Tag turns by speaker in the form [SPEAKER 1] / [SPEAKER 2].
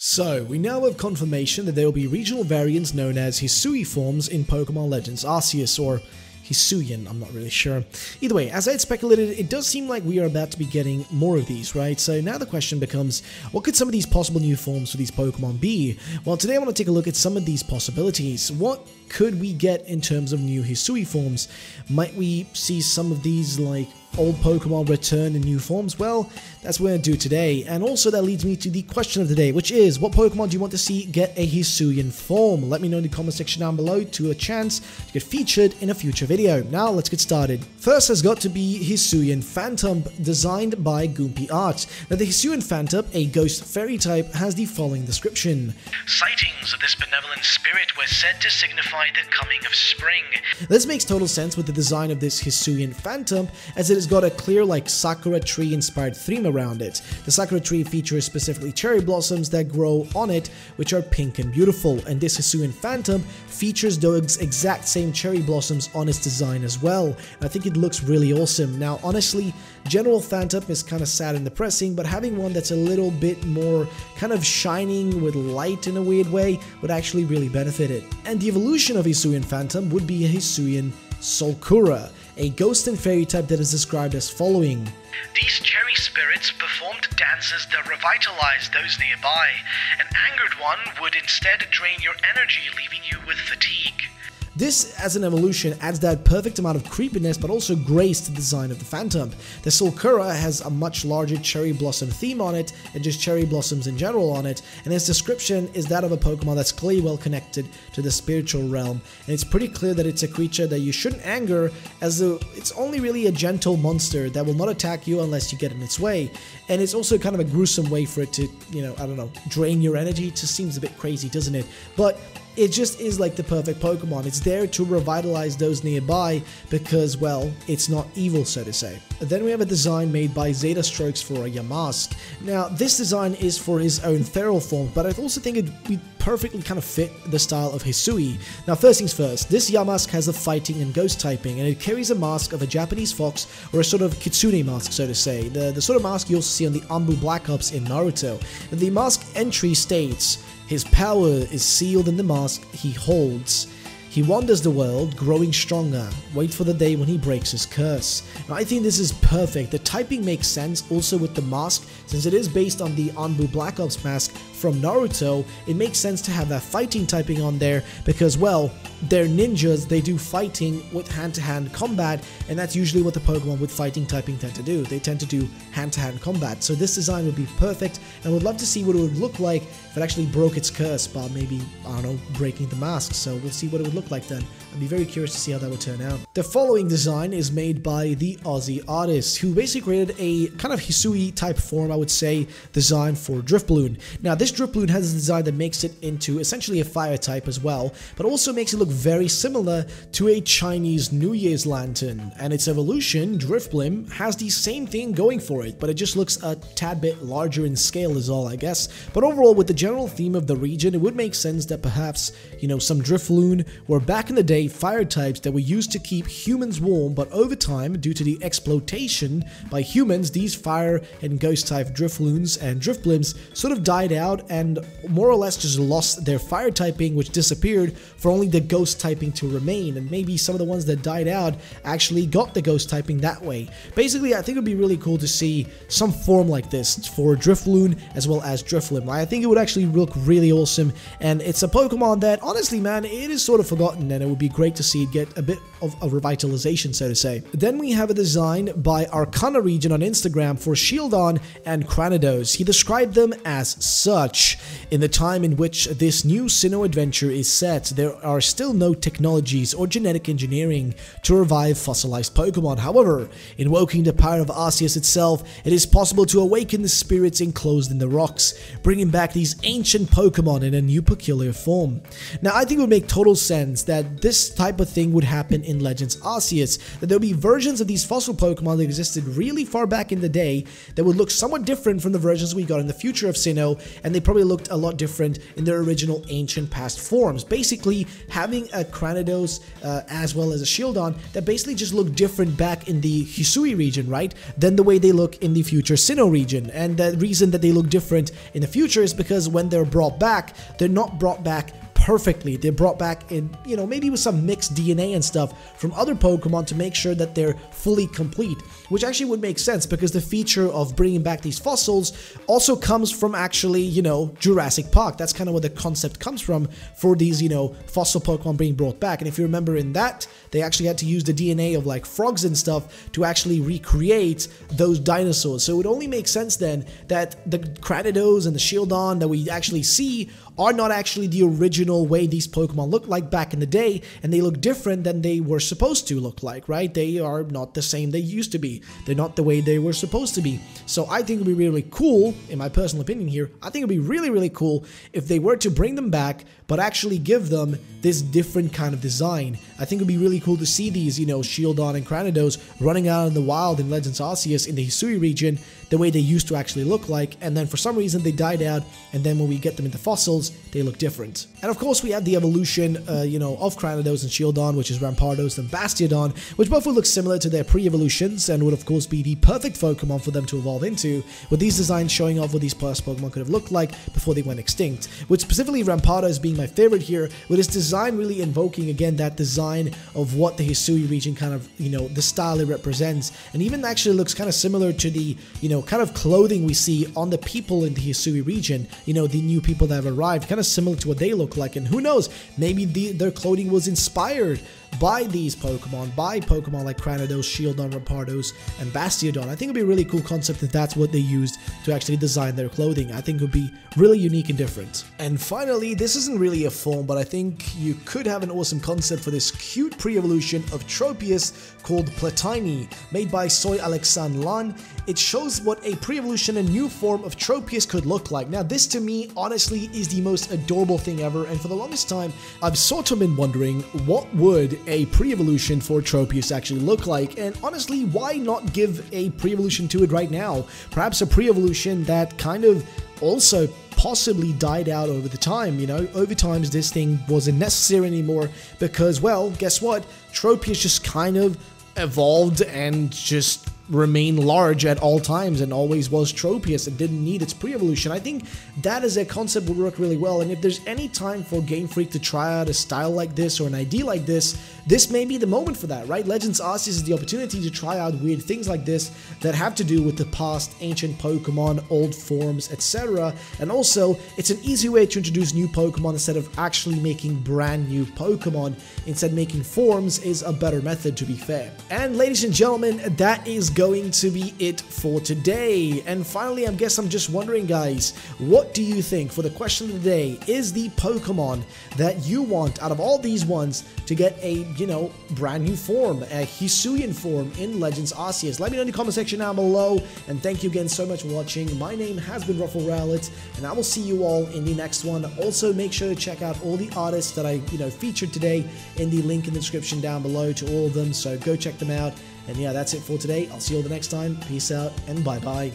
[SPEAKER 1] So, we now have confirmation that there will be regional variants known as Hisui forms in Pokemon Legends Arceus, or Hisuian, I'm not really sure. Either way, as I had speculated, it does seem like we are about to be getting more of these, right? So now the question becomes, what could some of these possible new forms for these Pokemon be? Well, today I want to take a look at some of these possibilities. What could we get in terms of new Hisui forms? Might we see some of these like old Pokemon return in new forms? Well, that's what we're going to do today. And also that leads me to the question of the day, which is, what Pokemon do you want to see get a Hisuian form? Let me know in the comment section down below to a chance to get featured in a future video. Now let's get started. First has got to be Hisuian Phantump, designed by Goompy Art. Now the Hisuian Phantump, a ghost fairy type, has the following description.
[SPEAKER 2] Sightings of this benevolent spirit were said to signify the coming of spring.
[SPEAKER 1] This makes total sense with the design of this Hisuian Phantump, as it has got a clear like Sakura tree inspired theme around it. The Sakura tree features specifically cherry blossoms that grow on it, which are pink and beautiful, and this Hisuian Phantump features those exact same cherry blossoms on its design as well. I think it looks really awesome. Now, honestly, General Phantump is kind of sad and depressing, but having one that's a little bit more kind of shining with light in a weird way would actually really benefit it. And the evolution of Hisuian Phantump would be a Hisuian Soulkura, a ghost and fairy type that is described as following.
[SPEAKER 2] These cherry spirits performed dances that revitalized those nearby. An angered one would instead drain your energy, leaving you with fatigue.
[SPEAKER 1] This, as an evolution, adds that perfect amount of creepiness but also grace to the design of the Phantump. The Soulkura has a much larger cherry blossom theme on it, and just cherry blossoms in general on it, and its description is that of a Pokemon that's clearly well connected to the spiritual realm, and it's pretty clear that it's a creature that you shouldn't anger, as though it's only really a gentle monster that will not attack you unless you get in its way, and it's also kind of a gruesome way for it to, you know, I don't know, drain your energy, it just seems a bit crazy, doesn't it? But it just is like the perfect Pokemon. It's there to revitalize those nearby because, well, it's not evil, so to say. Then we have a design made by Zeta Strokes for a Yamask. Now, this design is for his own feral form, but I also think it would perfectly kind of fit the style of Hisui. Now, first things first, this Yamask has a fighting and ghost typing, and it carries a mask of a Japanese fox or a sort of kitsune mask, so to say. The, the sort of mask you also see on the Anbu Black Ops in Naruto. The mask entry states, his power is sealed in the mask he holds. He wanders the world, growing stronger. Wait for the day when he breaks his curse. Now, I think this is perfect. The typing makes sense also with the mask, since it is based on the Anbu Black Ops mask from Naruto. It makes sense to have that fighting typing on there because, well, they're ninjas, they do fighting with hand to hand combat, and that's usually what the Pokemon with fighting typing tend to do. They tend to do hand to hand combat. So, this design would be perfect, and would love to see what it would look like if it actually broke its curse by maybe, I don't know, breaking the mask. So, we'll see what it would look like then. I'd be very curious to see how that would turn out. The following design is made by the Aussie artist, who basically created a kind of Hisui type form, I would say, design for Drifloon. Now, this Drifloon has a design that makes it into essentially a fire type as well, but also makes it look very similar to a Chinese New Year's lantern. And its evolution, Drifblim, has the same thing going for it, but it just looks a tad bit larger in scale is all, I guess. But overall, with the general theme of the region, it would make sense that perhaps, you know, some Drifloon were back in the day fire types that were used to keep humans warm, but over time, due to the exploitation by humans, these fire and ghost type Drifloons and Drifblims sort of died out and more or less just lost their fire typing, which disappeared for only the ghost typing to remain. And maybe some of the ones that died out actually got the ghost typing that way. Basically, I think it would be really cool to see some form like this for Drifloon as well as Drifblim. I think it would actually look really awesome, and it's a Pokemon that, honestly, man, it is sort of forgotten, and it would be great to see it get a bit of a revitalization, so to say. Then we have a design by Arkana Region on Instagram for Shieldon and Cranidos. He described them as such. In the time in which this new Sinnoh adventure is set, there are still no technologies or genetic engineering to revive fossilized Pokemon. However, invoking the power of Arceus itself, it is possible to awaken the spirits enclosed in the rocks, bringing back these ancient Pokemon in a new peculiar form. Now, I think it would make total sense that this type of thing would happen in Legends Arceus, that there'll be versions of these fossil Pokemon that existed really far back in the day that would look somewhat different from the versions we got in the future of Sinnoh, and they probably looked a lot different in their original ancient past forms. Basically, having a Cranidos uh, as well as a Shieldon that basically just look different back in the Hisui region, right, than the way they look in the future Sinnoh region. And the reason that they look different in the future is because when they're brought back, they're not brought back perfectly. They're brought back in, you know, maybe with some mixed DNA and stuff from other Pokemon to make sure that they're fully complete, which actually would make sense because the feature of bringing back these fossils also comes from actually, you know, Jurassic Park. That's kind of where the concept comes from for these, you know, fossil Pokemon being brought back. And if you remember in that, they actually had to use the DNA of like frogs and stuff to actually recreate those dinosaurs. So it would only make sense then that the Cranidos and the Shieldon that we actually see are not actually the original way these Pokemon looked like back in the day, and they look different than they were supposed to look like, right? They are not the same they used to be. They're not the way they were supposed to be. So I think it would be really cool, in my personal opinion here, I think it would be really, really cool if they were to bring them back, but actually give them this different kind of design. I think it would be really cool to see these, you know, Shieldon and Cranidos running out in the wild in Legends Arceus in the Hisui region the way they used to actually look like, and then for some reason they died out, and then when we get them into fossils, they look different. And of course we had the evolution, uh, you know, of Cranidos and Shieldon, which is Rampardos and Bastiodon, which both would look similar to their pre-evolutions, and would of course be the perfect Pokemon for them to evolve into, with these designs showing off what these past Pokemon could have looked like before they went extinct, with specifically Rampardos being my favorite here, with its design really invoking again that design of what the Hisui region kind of, you know, the style it represents, and even actually looks kind of similar to the, you know, kind of clothing we see on the people in the Hisui region, you know, the new people that have arrived, kind of similar to what they look like, and who knows, maybe the, their clothing was inspired by these Pokemon, by Pokemon like Cranidos, Shieldon, Rampardos, and Bastiodon. I think it'd be a really cool concept if that's what they used to actually design their clothing. I think it would be really unique and different. And finally, this isn't really a form, but I think you could have an awesome concept for this cute pre-evolution of Tropius called Platini, made by Soy Alexan Lan. It shows what a pre-evolution and new form of Tropius could look like. Now, this to me, honestly, is the most adorable thing ever, and for the longest time, I've sort of been wondering what would a pre-evolution for Tropius actually look like, and honestly, why not give a pre-evolution to it right now? Perhaps a pre-evolution that kind of also possibly died out over the time, you know, over times this thing wasn't necessary anymore because, well, guess what? Tropius just kind of evolved and just remain large at all times and always was Tropius and didn't need its pre-evolution. I think that as a concept would work really well and if there's any time for Game Freak to try out a style like this or an idea like this, this may be the moment for that, right? Legends Arceus is the opportunity to try out weird things like this that have to do with the past, ancient Pokemon, old forms, etc. And also, it's an easy way to introduce new Pokemon instead of actually making brand new Pokemon. Instead, making forms is a better method to be fair. And ladies and gentlemen, that is going to be it for today. And finally, I guess I'm just wondering, guys, what do you think for the question of the day? Is the Pokemon that you want out of all these ones to get a, you know, brand new form, a Hisuian form in Legends Arceus? Let me know in the comment section down below. And thank you again so much for watching. My name has been Ruffled Rowlit, and I will see you all in the next one. Also, make sure to check out all the artists that I, you know, featured today in the link in the description down below to all of them. So go check them out. And yeah, that's it for today. I'll see you all the next time. Peace out and bye bye.